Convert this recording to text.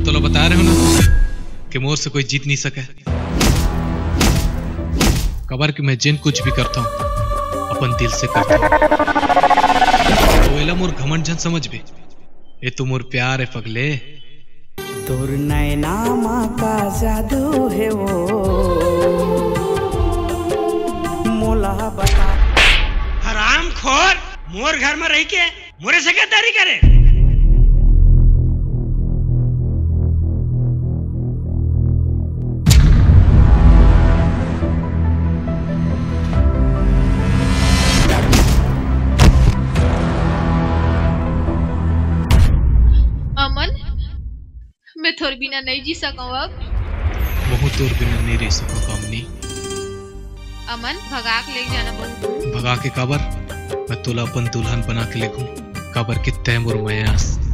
मैं तो बता रहे हो ना कि मोर से कोई जीत नहीं सके। कबर कि मैं जिन कुछ भी करता हूँ अपन दिल से करता हूँ। तो एला मोर घमंड जन समझ बे ये तो मोर प्यार है पगले। तोर नैना माँ का जादू है वो। मोला बता। हराम खोर मोर घर में रह के मोरे से गद्दारी करे? मैं थोर बिना नहीं जी सकूँ अब। बहुत दूर बिना नहीं रह सकूँ कामनी। अमन भगा के ले जाना बोल भगा के काबर? मैं तोला अपन दुल्हन बना के लेखूं काबर के मुरमयास मयास।